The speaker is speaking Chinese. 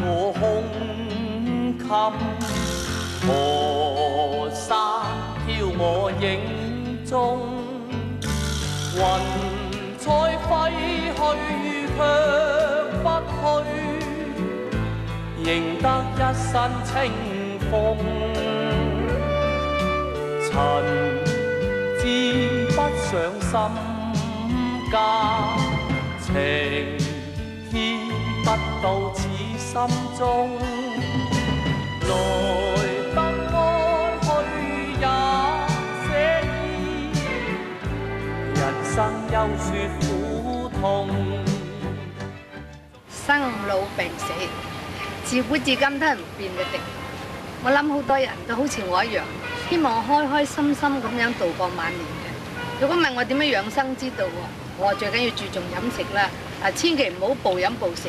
我空襟，河山飘我影中，云彩飞去却不去，赢得一身清风。尘知不上心间，情牵不到心中。不去人生苦痛。生老病死，自古至今都系唔变嘅定。我谂好多人都好似我一样，希望开开心心咁样度过晚年嘅。如果问我点样养生之道啊，我最紧要注重饮食啦，啊，千祈唔好暴饮暴食。